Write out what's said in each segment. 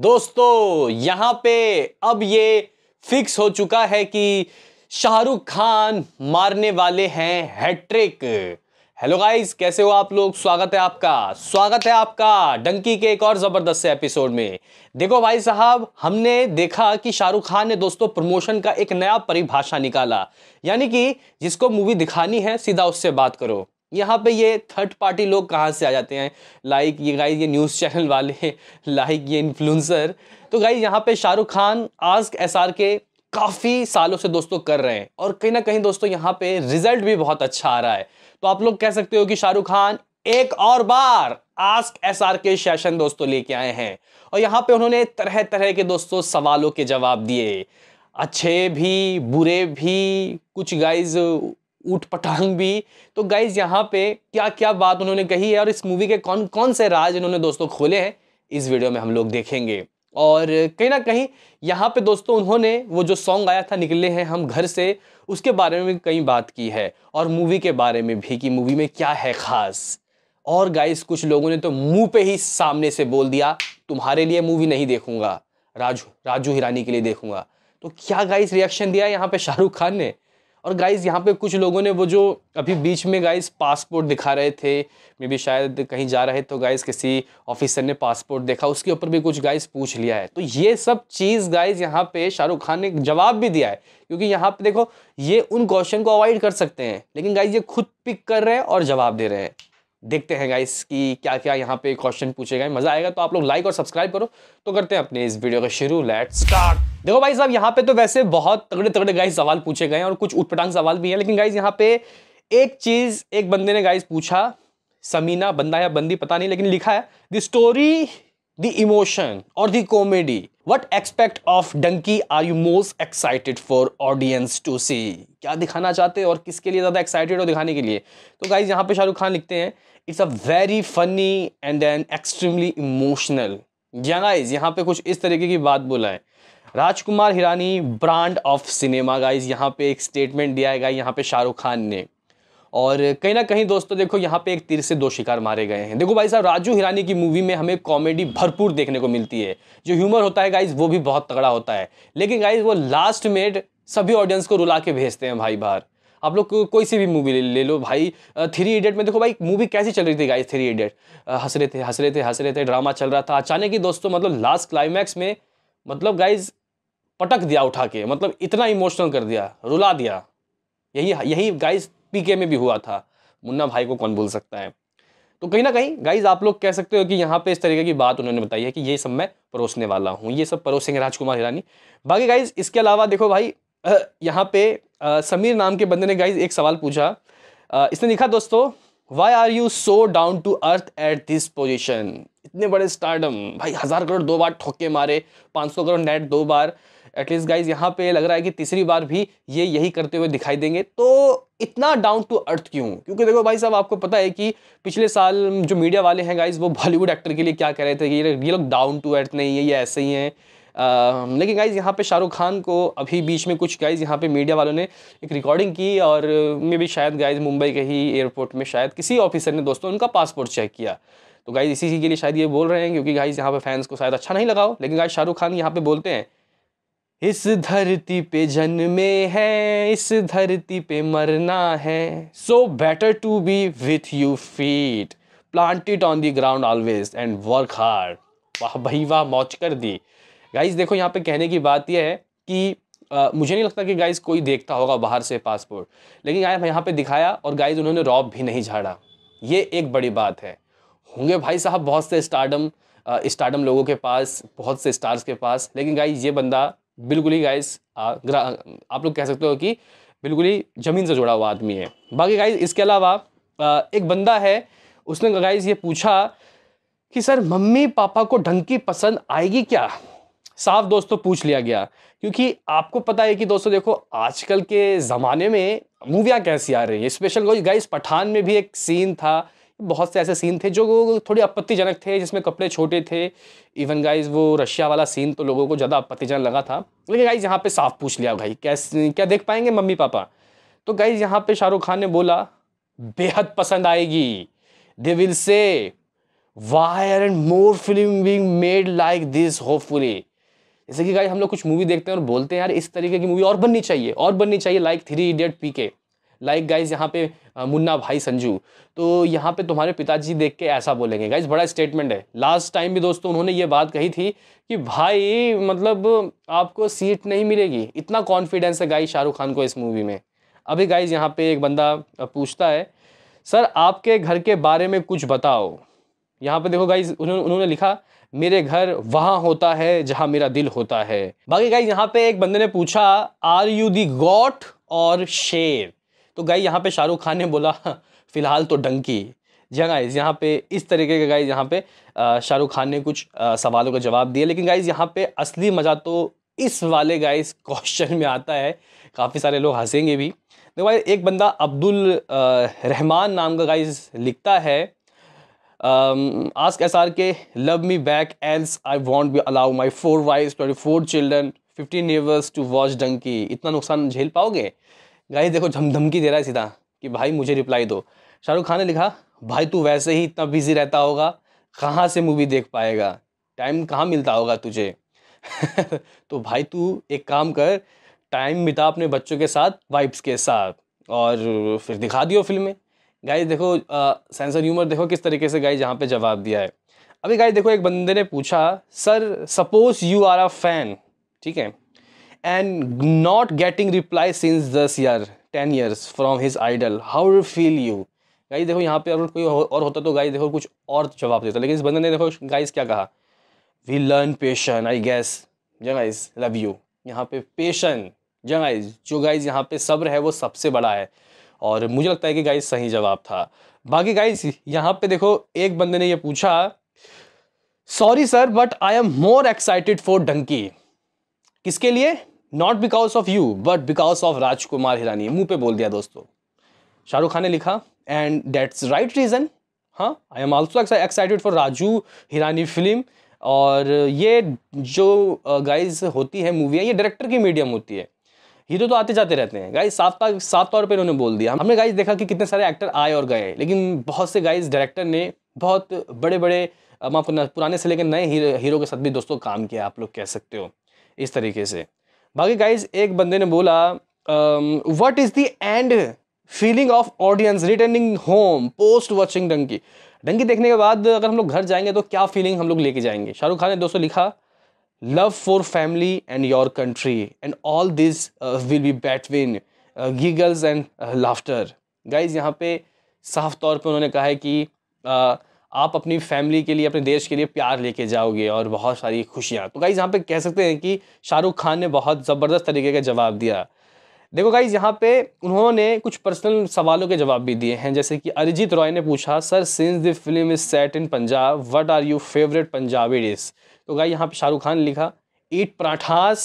दोस्तों, यहाँ पे अब ये फिक्स हो चुका है कि शाहरुख खान मारने वाले हैं हैट्रिक हेलो गाइस कैसे हो आप लोग? स्वागत है आपका। स्वागत है आपका डंकी के एक और ज़बरदस्त एपिसोड में। देखो भाई साहब, हमने देखा कि शाहरुख खान ने दोस्तों प्रमोशन का एक नया परिभाषा निकाला। यानी कि जिसको मूवी दिखानी है, सीधा उससे बात करो। यहाँ पे ये थर्ड पार्टी लोग कहाँ से आ जाते हैं? लाइक ये गाइस ये न्यूज़ चैनल वाले लाइक ये इन्फ्लुएंसर तो गाइस यहाँ पे शाहरुख खान आस्क एस के काफ़ी सालों से दोस्तों कर रहे हैं और कहीं ना कहीं दोस्तों यहाँ पे रिज़ल्ट भी बहुत अच्छा आ रहा है। तो आप लोग कह सकते हो कि शाहरुख खान एक और बार ask S R K session दोस्तों लेके आए हैं और यहाँ पे उन्होंने तरह तरह के दोस्तों सवालों के जवाब दिए। अच्छे भी, बुरे भी, कुछ गाइज़ ऊट पटांग भी। तो गाइज़ यहाँ पे क्या क्या बात उन्होंने कही है और इस मूवी के कौन कौन से राज इन्होंने दोस्तों खोले हैं, इस वीडियो में हम लोग देखेंगे। और कहीं ना कहीं यहाँ पे दोस्तों उन्होंने वो जो सॉन्ग आया था, निकले हैं हम घर से, उसके बारे में भी कई बात की है। और मूवी के बारे में भी कि मूवी में क्या है खास। और गाइस कुछ लोगों ने तो मुँह पे ही सामने से बोल दिया, तुम्हारे लिए मूवी नहीं देखूँगा। राजू राजू हिरानी के लिए देखूँगा। तो क्या गाइस रिएक्शन दिया यहाँ पे शाहरुख खान ने? और गाइज़ यहाँ पे कुछ लोगों ने वो जो अभी बीच में गाइज़ पासपोर्ट दिखा रहे थे मे भी शायद कहीं जा रहे तो गाइज़ किसी ऑफिसर ने पासपोर्ट देखा, उसके ऊपर भी कुछ गाइज़ पूछ लिया है। तो ये सब चीज़ गाइज़ यहाँ पे शाहरुख खान ने जवाब भी दिया है, क्योंकि यहाँ पे देखो, ये उन क्वेश्चन को अवॉइड कर सकते हैं, लेकिन गाइज़ ये खुद पिक कर रहे हैं और जवाब दे रहे हैं। देखते हैं गाइस कि क्या क्या यहाँ पे क्वेश्चन पूछे गए। मज़ा आएगा तो आप लोग लाइक और सब्सक्राइब करो। तो करते हैं अपने इस वीडियो का शुरू। लेट स्टार्ट देखो भाई साहब, यहाँ पे तो वैसे बहुत तगड़े तगड़े गाइस सवाल पूछे गए हैं और कुछ उठपटांग सवाल भी हैं। लेकिन गाइस यहाँ पे एक चीज़ एक बंदे ने गाइस पूछा, समीना बंदा या बंदी, पता नहीं, लेकिन लिखा है द स्टोरी द इमोशन और the comedy what expect of Dunki are you most excited for audience to see क्या दिखाना चाहते हैं और किसके लिए ज़्यादा एक्साइटेड हो दिखाने के लिए? तो गाइज़ यहाँ पे शाहरुख खान लिखते हैं। It's a very funny and then extremely emotional या गाइज़ यहाँ पे कुछ इस तरीके की बात बोला है। Rajkumar Hirani brand of cinema guys यहाँ पे एक स्टेटमेंट दिया है यहाँ पे शाहरुख खान ने। और कहीं ना कहीं दोस्तों देखो यहाँ पे एक तीर से दो शिकार मारे गए हैं। देखो भाई साहब राजू हिरानी की मूवी में हमें कॉमेडी भरपूर देखने को मिलती है। जो ह्यूमर होता है गाइज़ वो भी बहुत तगड़ा होता है। लेकिन गाइज़ वो लास्ट में सभी ऑडियंस को रुला के भेजते हैं भाई बाहर। आप लोग को, कोई सी भी मूवी ले, ले लो भाई। थ्री इडियट में देखो भाई मूवी कैसी चल रही थी गाइज़ थ्री इडियट हंस रहे थे हंस रहे थे हंस रहे थे ड्रामा चल रहा था। अचानक ही दोस्तों मतलब लास्ट क्लाइमैक्स में मतलब गाइज़ पटक दिया उठा के मतलब इतना इमोशनल कर दिया रुला दिया। यही यही गाइज़ पीके में भी हुआ था। मुन्ना भाई को कौन भूल सकता है? तो कहीं ना कहीं गाइज़ आप लोग कह सकते हो कि यहाँ पे इस तरीके की बात उन्होंने बताई है कि ये सब मैं परोसने वाला हूँ। ये सब परोसेंगे राजकुमार हिरानी। बाकी गाइज़ इसके अलावा देखो भाई यहाँ पे समीर नाम के बंदे ने गाइज़ एक सवाल पूछा। इसने लिखा, दोस्तों why are you so down to earth at this position इतने बड़े स्टार्डम भाई, हज़ार करोड़ दो बार ठोके मारे, पाँच सौ करोड़ नेट दो बार एटलीस्ट गाइज़ यहाँ पे लग रहा है कि तीसरी बार भी ये यही करते हुए दिखाई देंगे। तो इतना डाउन टू अर्थ क्यों? क्योंकि देखो भाई साहब, आपको पता है कि पिछले साल जो मीडिया वाले हैं गाइज़ वो बॉलीवुड एक्टर के लिए क्या कह रहे थे कि ये लोग डाउन टू अर्थ नहीं है, ये ऐसे ही हैं। लेकिन गाइज़ यहाँ पे शाहरुख खान को अभी बीच में कुछ गाइज़ यहाँ पे मीडिया वालों ने एक रिकॉर्डिंग की और मे भी शायद गाइज़ मुंबई के ही एयरपोर्ट में शायद किसी ऑफिसर ने, दोस्तों, उनका पासपोर्ट चेक किया। तो गाइज़ इसी के लिए शायद ये बोल रहे हैं, क्योंकि गाइज़ यहाँ पे फैंस को शायद अच्छा नहीं लगाओ लेकिन गाइज़ शाहरुख खान यहाँ पे बोलते हैं इस धरती पे जन्मे हैं इस धरती पे मरना है। So better to be with you feet plant it on the ground always and work hard वाह भाई वाह मौज कर दी। गाइज़ देखो यहाँ पे कहने की बात यह है कि आ, मुझे नहीं लगता कि गाइज़ कोई देखता होगा बाहर से पासपोर्ट लेकिन गाइज़ यहाँ पे दिखाया और गाइज़ उन्होंने रॉब भी नहीं झाड़ा। ये एक बड़ी बात है। होंगे भाई साहब बहुत से स्टार्डम स्टार्डम लोगों के पास बहुत से स्टार्स के पास। लेकिन गाइज़ ये बंदा बिल्कुल ही गाइस आप लोग कह सकते हो कि बिल्कुल ही ज़मीन से जुड़ा हुआ आदमी है। बाकी गाइस इसके अलावा एक बंदा है, उसने गाइस ये पूछा कि, सर, मम्मी पापा को ढंग की पसंद आएगी क्या? साफ़ दोस्तों पूछ लिया गया, क्योंकि आपको पता है कि दोस्तों देखो, आजकल के ज़माने में मूवियाँ कैसी आ रही हैं। स्पेशल गाइस पठान में भी एक सीन था बहुत से ऐसे सीन थे जो थोड़े आपत्तिजनक थे, जिसमें कपड़े छोटे थे। इवन गाइज़ वो रशिया वाला सीन तो लोगों को ज़्यादा आपत्तिजनक लगा था। लेकिन गाइज़ यहाँ पे साफ़ पूछ लिया, भाई कैसे क्या देख पाएँगे मम्मी पापा? तो गाइज़ यहाँ पे शाहरुख खान ने बोला, बेहद पसंद आएगी। They will say why are and more film being made like this hopefully जैसे कि गाइस हम लोग कुछ मूवी देखते हैं और बोलते हैं, यार, इस तरीके की मूवी और बननी चाहिए, और बननी चाहिए like three idiot P K like guys यहाँ पे मुन्ना भाई संजू तो यहाँ पे तुम्हारे पिताजी देख के ऐसा बोलेंगे गाइज़ बड़ा स्टेटमेंट है। लास्ट टाइम भी दोस्तों उन्होंने ये बात कही थी कि, भाई मतलब आपको सीट नहीं मिलेगी। इतना कॉन्फिडेंस है गाइज़ शाहरुख खान को इस मूवी में। अभी गाइज़ यहाँ पे एक बंदा पूछता है सर आपके घर के बारे में कुछ बताओ। यहाँ पे देखो गाइज़ उन्होंने उन्होंने लिखा, मेरे घर वहाँ होता है जहाँ मेरा दिल होता है। बाकी गाइज़ यहाँ पे एक बंदे ने पूछा आर यू दी गॉट और शेर तो गाई यहाँ पे शाहरुख खान ने बोला, फ़िलहाल तो डंकी जी हाँ गाइज़ यहाँ पे इस तरीके के गाइज़ यहाँ पे शाहरुख खान ने कुछ सवालों का जवाब दिया। लेकिन गाइज़ यहाँ पे असली मज़ा तो इस वाले गाइज़ क्वेश्चन में आता है। काफ़ी सारे लोग हंसेंगे भी। देखो भाई, एक बंदा अब्दुल रहमान नाम का गाइज़ लिखता है ask S R K, love me back, else I want be allow my four wife twenty four children, fifteen nephews to watch Dunki. इतना नुकसान झेल पाओगे? गाइस देखो धम धमकी दे रहा है सीधा कि भाई मुझे रिप्लाई दो। शाहरुख खान ने लिखा, भाई तू वैसे ही इतना बिज़ी रहता होगा, कहाँ से मूवी देख पाएगा? टाइम कहाँ मिलता होगा तुझे? तो भाई तू एक काम कर टाइम बिता अपने बच्चों के साथ वाइफ्स के साथ और फिर दिखा दियो फ़िल्में गाइस देखो सेंसर ह्यूमर देखो किस तरीके से गाइस यहाँ पे जवाब दिया है। अभी गाइस देखो, एक बंदे ने पूछा sir suppose you are a fan ठीक है? And not getting reply since this year ten from his idol. How do you feel you? Guys देखो, यहाँ पे अगर कोई और होता तो गाइस देखो, कुछ और जवाब देता, लेकिन इस बंदे ने देखो गाइस क्या कहा? We learn passion I guess जो गाइस लव यू यहाँ पे पेशन जो गाइस जो गाइस यहाँ पे सब्र है, वो सबसे बड़ा है। और मुझे लगता है कि गाइस सही जवाब था। बाकी गाइस यहाँ पे देखो, एक बंदे ने ये पूछा sorry sir but I am more excited for Dunki किसके लिए? Not because of you but because of Rajkumar Hirani मुँह पे बोल दिया दोस्तों शाहरुख खान ने लिखा एंड डेट्स राइट रीज़न हाँ I am also excited for Raju Hirani film और ये जो गाइज़ होती है मूवियाँ ये डायरेक्टर की मीडियम होती है। हीरो तो आते जाते रहते हैं। गाइज़ साफ़ साफ़ तौर पे इन्होंने बोल दिया। हमने गाइज़ देखा कि कितने सारे एक्टर आए और गए, लेकिन बहुत से गाइज़ डायरेक्टर ने बहुत बड़े बड़े माफ़ पुराने से लेकर नए हीरो के साथ भी दोस्तों काम किया, आप लोग कह सकते हो, इस तरीके से। बाकी गाइज़ एक बंदे ने बोला what is the end feeling of audience returning home post watching Dunki Dunki देखने के बाद अगर हम लोग घर जाएँगे तो क्या फीलिंग हम लोग लेके जाएँगे? शाहरुख खान ने दोस्तों लिखा love for family and your country and all this will be between giggles and laughter guys यहाँ पे साफ़ तौर पे उन्होंने कहा है कि uh, आप अपनी फैमिली के लिए, अपने देश के लिए प्यार लेके जाओगे और बहुत सारी खुशियाँ। तो गाइज़ यहाँ पे कह सकते हैं कि शाहरुख खान ने बहुत ज़बरदस्त तरीके का जवाब दिया। देखो गाइज़ यहाँ पे उन्होंने कुछ पर्सनल सवालों के जवाब भी दिए हैं। जैसे कि अरिजीत रॉय ने पूछा sir since the film is set in Punjab what are you favourite Punjabi dish तो गाई यहाँ पे शाहरुख खान ने लिखा ईट पराठास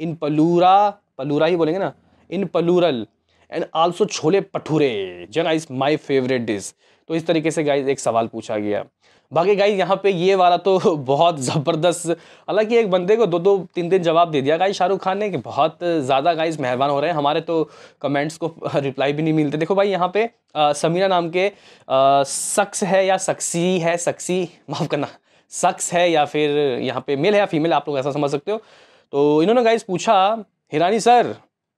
इन पलूरा पलूरा ही बोलेंगे ना in plural and also chole पठूरे जन इज़ माई फेवरेट डिश तो इस तरीके से गाइज़ एक सवाल पूछा गया। बाकी गाइज़ यहाँ पे ये वाला तो बहुत ज़बरदस्त, हालाँकि एक बंदे को दो दो तीन दिन जवाब दे दिया गाइज़ शाहरुख खान ने कि बहुत ज़्यादा गाइज़ मेहरबान हो रहे हैं। हमारे तो कमेंट्स को रिप्लाई भी नहीं मिलते। देखो भाई, यहाँ पे समीरा नाम के शख्स है या सक्सी है सक्सी माफ़ करना, शख्स है या फिर यहाँ पे मेल है या फीमेल आप लोग ऐसा समझ सकते हो। तो इन्होंने गाइज़ पूछा, Hirani sir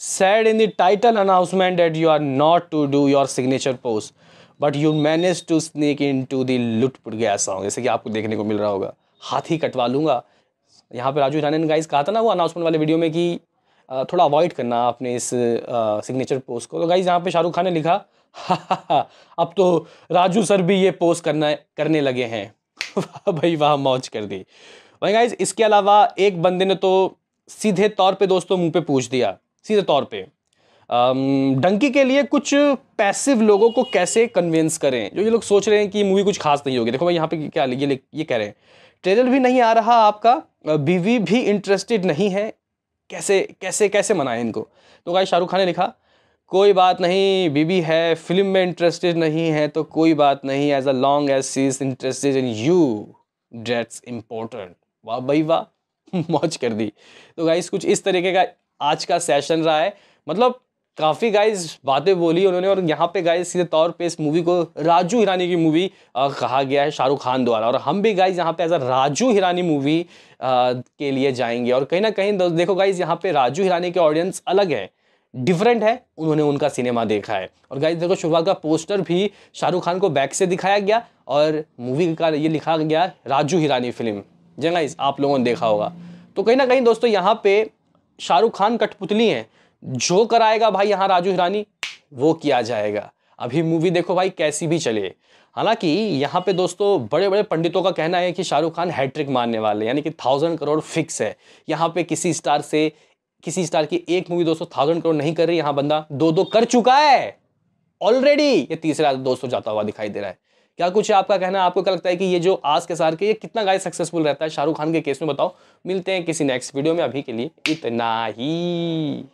said in the title announcement that you are not to do your signature pose but you manage to sneak in to the Lutt Putt Gaya song जैसे कि आपको देखने को मिल रहा होगा। हाथ कटवा लूँगा। यहाँ पे राजू ईरानी ने गाइस कहा था ना वो अनाउंसमेंट वाले वीडियो में कि थोड़ा अवॉइड करना अपने इस सिग्नेचर पोस्ट को। तो गाइस यहाँ पे शाहरुख खान ने लिखा अब तो राजू सर भी ये पोस्ट करना, करने लगे हैं। वाह भाई, वाह, मौज कर दी। भाई गाइज़ इसके अलावा एक बंदे ने तो सीधे तौर पे दोस्तों मुँह पे पूछ दिया। सीधे तौर पे। डंकी के लिए कुछ पैसिव लोगों को कैसे कन्विंस करें? जो ये लोग सोच रहे हैं कि मूवी कुछ खास नहीं होगी। देखो भाई, यहाँ पे क्या ये ये कह रहे हैं। ट्रेलर भी नहीं आ रहा आपका बीवी भी इंटरेस्टेड नहीं है। कैसे कैसे कैसे मनाएँ इनको? तो भाई, शाहरुख खान ने लिखा, कोई बात नहीं बीबी है फ़िल्म में इंटरेस्टेड नहीं है तो कोई बात नहीं as a long as she is interested in you that's important वाह भाई, वाह, मौज कर दी। तो गाइस कुछ इस तरीके का आज का सेशन रहा है। मतलब काफ़ी गाइज़ बातें बोली उन्होंने और यहाँ पे गाइज़ सीधे तौर पे इस मूवी को राजू हिरानी की मूवी कहा गया है शाहरुख खान द्वारा। और हम भी गाइज़ यहाँ पे as a Raju Hirani movie के लिए जाएँगे। और कहीं ना कहीं देखो गाइज़ यहाँ पे राजू हिरानी के ऑडियंस अलग है डिफरेंट है, उन्होंने उनका सिनेमा देखा है। और गाइज़ देखो शुरुआत का पोस्टर भी शाहरुख खान को बैक से दिखाया गया और मूवी का ये लिखा गया राजू हिरानी फ़िल्म जी गाइज़ आप लोगों ने देखा होगा। तो कहीं ना कहीं दोस्तों, यहाँ पे शाहरुख खान कठपुतली हैं। जो कराएगा भाई यहाँ राजू हिरानी, वो किया जाएगा। अभी मूवी देखो भाई कैसी भी चले। हालाँकि यहाँ पे दोस्तों बड़े बड़े पंडितों का कहना है कि शाहरुख खान हैट्रिक मारने वाले, यानी कि थाउज़ेंड करोड़ फिक्स है। यहाँ पे किसी स्टार से, किसी स्टार की एक मूवी दोस्तों थाउज़ेंड करोड़ नहीं कर रही, यहाँ बंदा दो दो कर चुका है। ऑलरेडी ये तीसरा दोस्तों जाता हुआ दिखाई दे रहा है। क्या कुछ है आपका कहना? आपको क्या लगता है कि ये जो आज के सार के, ये कितना गाय सक्सेसफुल रहता है? शाहरुख खान के केस में बताओ। मिलते हैं किसी नेक्स्ट वीडियो में। अभी के लिए इतना ही।